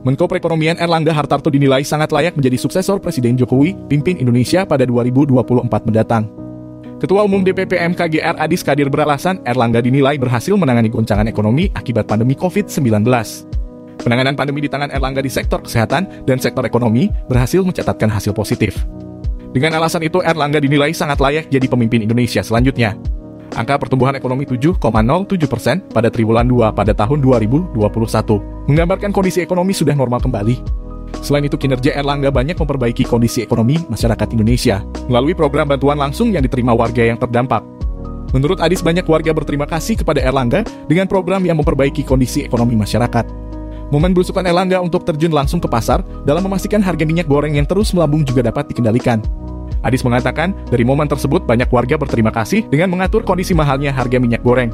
Menko Perekonomian Erlangga Hartarto dinilai sangat layak menjadi suksesor Presiden Jokowi pimpin Indonesia pada 2024 mendatang. Ketua Umum DPP MKGR Adis Kadir beralasan Erlangga dinilai berhasil menangani goncangan ekonomi akibat pandemi COVID-19. Penanganan pandemi di tangan Erlangga di sektor kesehatan dan sektor ekonomi berhasil mencatatkan hasil positif. Dengan alasan itu, Erlangga dinilai sangat layak jadi pemimpin Indonesia selanjutnya. Angka pertumbuhan ekonomi 7,07 persen pada triwulan 2 pada tahun 2021, menggambarkan kondisi ekonomi sudah normal kembali. Selain itu, kinerja Erlangga banyak memperbaiki kondisi ekonomi masyarakat Indonesia melalui program bantuan langsung yang diterima warga yang terdampak. Menurut Adis, banyak warga berterima kasih kepada Erlangga dengan program yang memperbaiki kondisi ekonomi masyarakat. Momen belusukan Erlangga untuk terjun langsung ke pasar dalam memastikan harga minyak goreng yang terus melambung juga dapat dikendalikan. Adis mengatakan, dari momen tersebut banyak warga berterima kasih dengan mengatur kondisi mahalnya harga minyak goreng.